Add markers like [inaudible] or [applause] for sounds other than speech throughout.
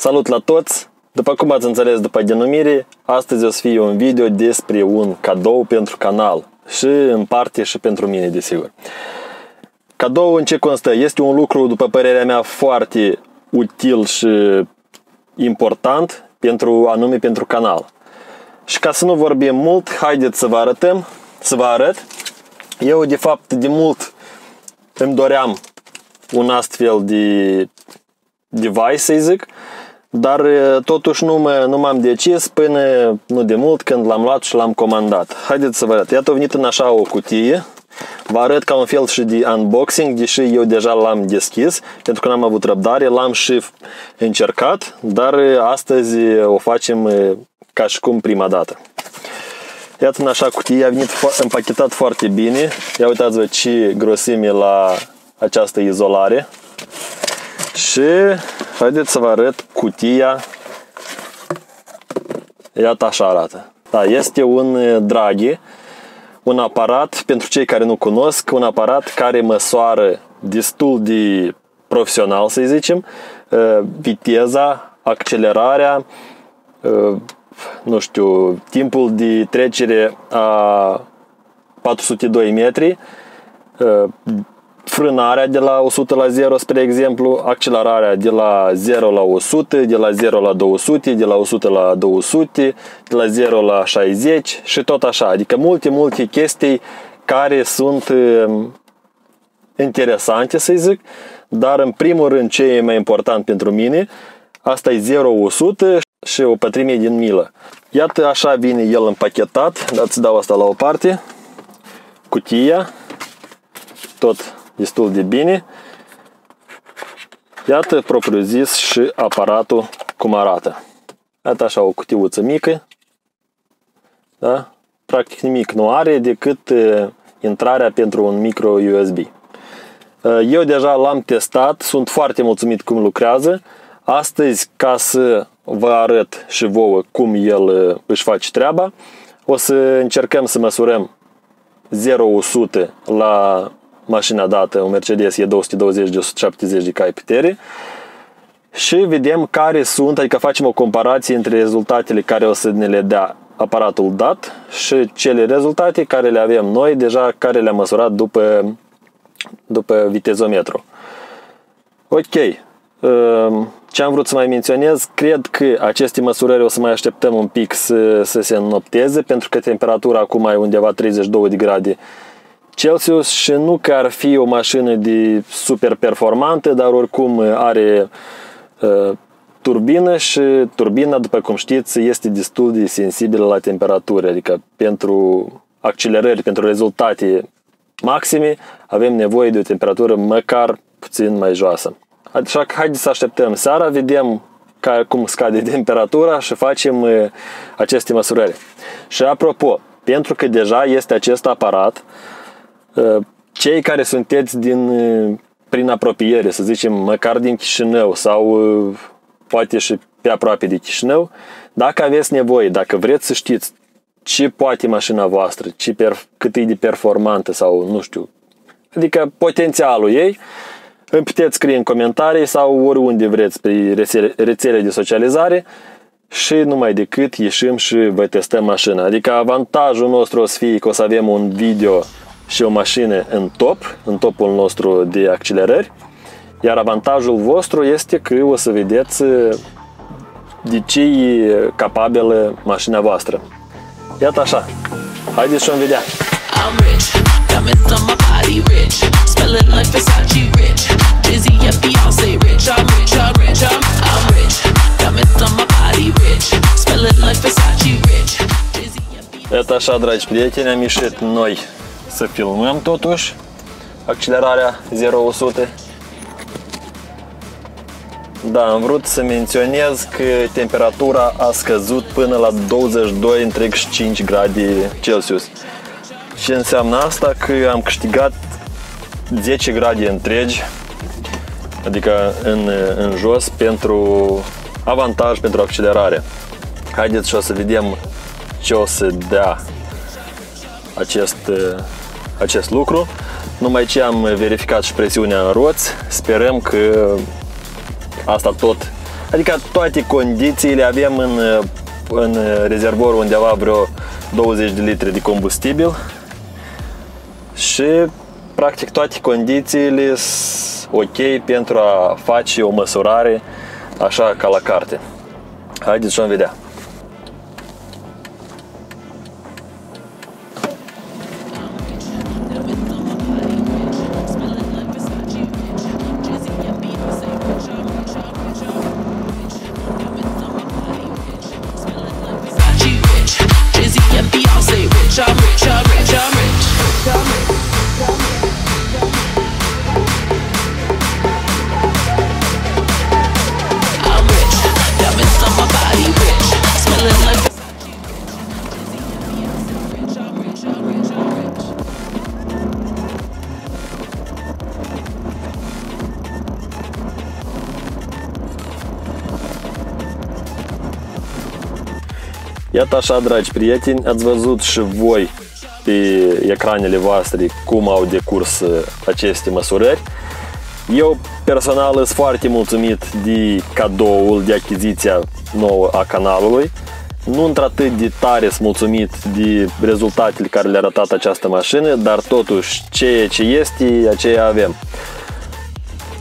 Salut la toți! După cum ați înțeles după denumire, astăzi o să fie un video despre un cadou pentru canal și în parte și pentru mine, desigur. Cadou în ce constă? Este un lucru, după părerea mea, foarte util și important pentru anume pentru canal. Și ca să nu vorbim mult, haideți să vă arătăm, să vă arăt. Eu, de fapt, de mult îmi doream un astfel de device, să zic, dar totuși nu, mă, nu m-am decis până nu de mult când l-am luat și l-am comandat. Haideți să vă arăt. Iată, a venit în așa o cutie. Vă arăt ca un fel și de unboxing, deși eu deja l-am deschis, pentru că n-am avut răbdare, l-am și încercat, dar astăzi o facem ca și cum prima dată. Iată în așa cutie, a venit împachetat foarte bine. Ia uitați-vă ce grosime la această izolare. Și haideți să vă arăt cutia. Iată așa arată. Da, este un Draghi, un aparat, pentru cei care nu cunosc, un aparat care măsoară destul de profesional, să zicem, viteza, accelerarea, nu știu, timpul de trecere a 402 metri, frânarea de la 100 la 0, spre exemplu, accelerarea de la 0 la 100, de la 0 la 200, de la 100 la 200, de la 0 la 60 și tot așa. Adică multe, multe chestii care sunt um, interesante, să zic, dar în primul rând ce e mai important pentru mine, asta e 0-100 și o pătrime din milă. Iată așa vine el împachetat, dați dau asta la o parte, cutia, tot destul de bine. Iată, propriu zis, și aparatul cum arată. Iată așa o cutiuță mică. Da? Practic nimic nu are decât uh, intrarea pentru un micro USB. Uh, eu deja l-am testat, sunt foarte mulțumit cum lucrează. Astăzi, ca să vă arăt și vouă cum el uh, își face treaba, o să încercăm să măsurăm 0-100 la mașina dată, un Mercedes e 220 de 170 de cai putere. Și vedem care sunt, adică facem o comparație între rezultatele care o să ne le dea aparatul dat și cele rezultate care le avem noi deja, care le-am măsurat după, după vitezometru. Ok, ehm, ce am vrut să mai menționez, cred că aceste măsurări o să mai așteptăm un pic să, să se înnopteze, pentru că temperatura acum e undeva 32 de grade Celsius și nu că ar fi o mașină de super performantă, dar oricum are uh, turbină și turbina, după cum știți, este destul de sensibilă la temperatură, adică pentru accelerări, pentru rezultate maxime, avem nevoie de o temperatură măcar puțin mai joasă. Așa că haideți să așteptăm seara, vedem ca, cum scade [laughs] temperatura și facem uh, aceste măsurări. Și apropo, pentru că deja este acest aparat, Uh, cei care sunteți din, uh, prin apropiere, să zicem, măcar din Chișinău sau uh, poate și pe aproape de Chișinău, dacă aveți nevoie, dacă vreți să știți ce poate mașina voastră, ce per, cât e de performantă sau nu știu, adică potențialul ei, îmi puteți scrie în comentarii sau oriunde vreți pe rețele, rețele de socializare și numai decât ieșim și vă testăm mașina. Adică avantajul nostru o să fie că o să avem un video și o mașină în top, în topul nostru de accelerări, iar avantajul vostru este că o să vedeți uh, de ce e capabilă mașina voastră. Iată așa. Haideți să o vedea. I'm rich, diamonds on my body rich, smelling like Versace rich, Jay-Z and Beyonce rich, I'm rich, I'm rich, I'm, I'm rich, diamonds on my body rich, smelling like Versace rich, Iată așa, dragi prieteni, am ieșit noi să filmăm totuși accelerarea 0-100. Da, am vrut să menționez că temperatura a scăzut până la 22,5 grade Celsius. Ce înseamnă asta? Că am câștigat 10 grade întregi, adică în, în jos, pentru avantaj pentru accelerare. Haideți și o să vedem ce o să dea acest acest lucru. Numai ce am verificat și presiunea în roți, sperăm că asta tot Adică toate condițiile avem în, în rezervor undeva vreo 20 de litri de combustibil și practic toate condițiile sunt ok pentru a face o măsurare așa ca la carte. Haideți să vedea. Iată așa, dragi prieteni, ați văzut și voi pe ecranele voastre cum au decurs uh, aceste măsurări. Eu personal sunt foarte mulțumit de cadoul, de achiziția nouă a canalului. Nu într-atât de tare sunt mulțumit de rezultatele care le-a arătat această mașină, dar totuși ceea ce este, aceea avem.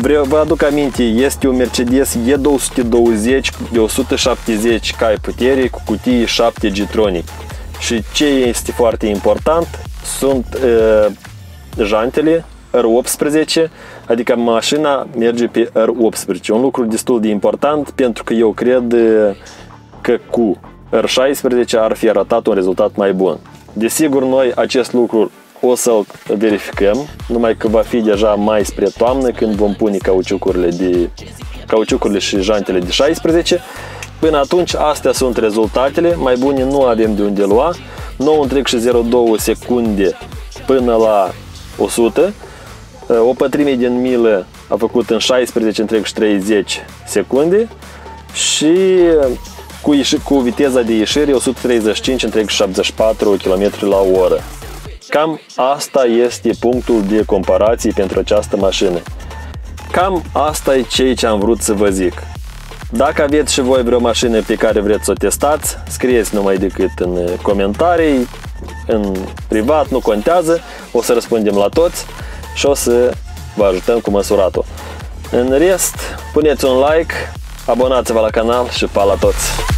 Vreau, vă aduc aminte, este un Mercedes E220 de 170 cai putere cu cutie 7 G-Tronic. Și ce este foarte important sunt uh, jantele R18, adică mașina merge pe R18. Un lucru destul de important pentru că eu cred că cu R16 ar fi arătat un rezultat mai bun. Desigur, noi acest lucru o să-l verificăm, numai că va fi deja mai spre toamnă când vom pune cauciucurile, de, cauciucurile și jantele de 16. Până atunci, astea sunt rezultatele, mai bune nu avem de unde lua. 9,02 secunde până la 100. O pătrime din milă a făcut în 16,30 secunde și cu, cu viteza de ieșire 135,74 km la oră. Cam asta este punctul de comparație pentru această mașină. Cam asta e ceea ce am vrut să vă zic. Dacă aveți și voi vreo mașină pe care vreți să o testați, scrieți numai decât în comentarii, în privat, nu contează, o să răspundem la toți și o să vă ajutăm cu măsuratul. În rest, puneți un like, abonați-vă la canal și pa la toți!